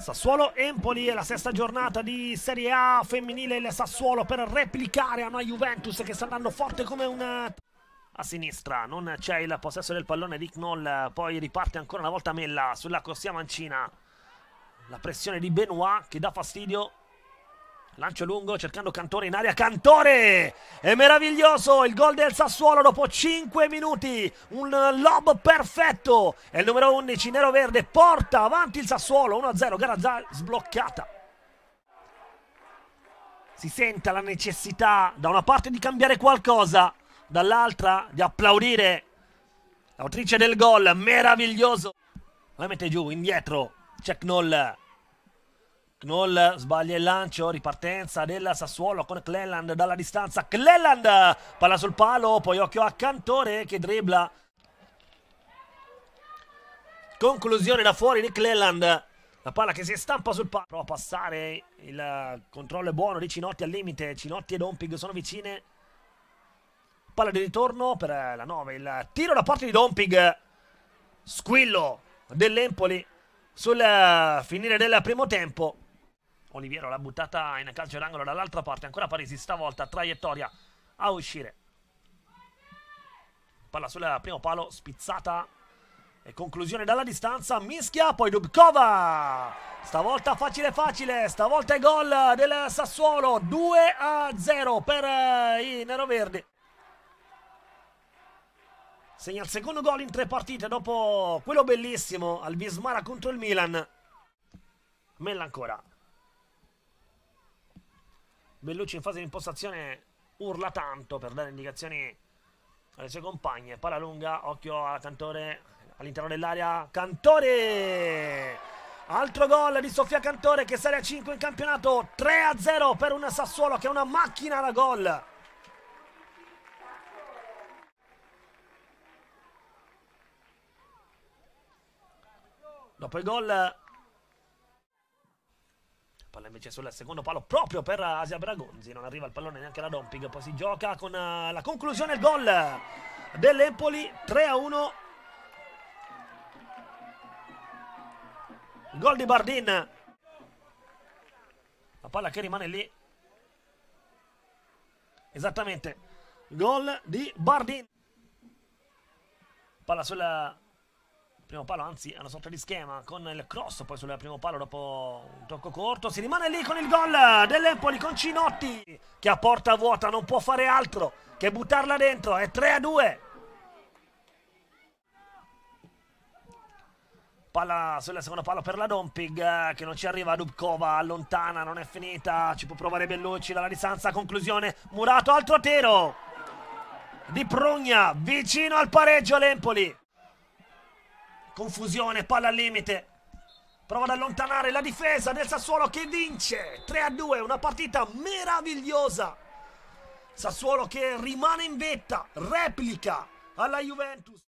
Sassuolo Empoli è la sesta giornata di Serie A femminile. Il Sassuolo per replicare a una Juventus che sta andando forte come un a sinistra. Non c'è il possesso del pallone di Knoll poi riparte ancora una volta Mella sulla corsia mancina. La pressione di Benoit che dà fastidio Lancio lungo cercando Cantore in aria. Cantore! È meraviglioso il gol del Sassuolo dopo 5 minuti. Un lob perfetto. E il numero 11 nero-verde porta avanti il Sassuolo 1-0. Gara già sbloccata. Si sente la necessità da una parte di cambiare qualcosa, dall'altra di applaudire l'autrice del gol. Meraviglioso. La mette giù, indietro. C'è Knoll Knoll sbaglia il lancio, ripartenza del Sassuolo con Cleland dalla distanza. Cleland, palla sul palo, poi occhio a Cantore che dribbla. Conclusione da fuori di Cleland. La palla che si stampa sul palo. Prova a passare, il controllo è buono di Cinotti al limite. Cinotti e Dompig sono vicine. Palla di ritorno per la 9. Il tiro da parte di Dompig. Squillo dell'Empoli sul finire del primo tempo. Oliviero l'ha buttata in calcio d'angolo dall'altra parte. Ancora Parisi, stavolta traiettoria a uscire. Palla sul primo palo, spizzata. E conclusione dalla distanza, mischia, poi Dubkova. Stavolta facile facile, stavolta è gol del Sassuolo, 2 a 0 per i neroverdi. Segna il secondo gol in tre partite dopo quello bellissimo al Vismara contro il Milan. Mella ancora. Bellucci in fase di impostazione urla tanto per dare indicazioni alle sue compagne. Palla lunga, occhio a Cantore all'interno dell'area. Cantore! Altro gol di Sofia Cantore che sale a 5 in campionato. 3 0 per un Sassuolo che è una macchina da gol. Dopo il gol Palla invece sul secondo palo proprio per Asia Bragonzi. Non arriva il pallone neanche la Domping. Poi si gioca con uh, la conclusione il gol dell'Empoli 3 a 1. Gol di Bardin. La palla che rimane lì. Esattamente. Gol di Bardin. Palla sulla primo palo, anzi è una sorta di schema con il cross poi sul primo palo dopo un tocco corto, si rimane lì con il gol dell'Empoli con Cinotti che a porta vuota non può fare altro che buttarla dentro, è 3 a 2. Palla sul secondo palo per la Dompig che non ci arriva Dubkova, allontana, non è finita, ci può provare Bellucci dalla distanza, conclusione, Murato, altro tiro di Prugna, vicino al pareggio l'Empoli. Confusione, palla al limite. Prova ad allontanare la difesa del Sassuolo che vince 3 a 2. Una partita meravigliosa. Sassuolo che rimane in vetta, replica alla Juventus.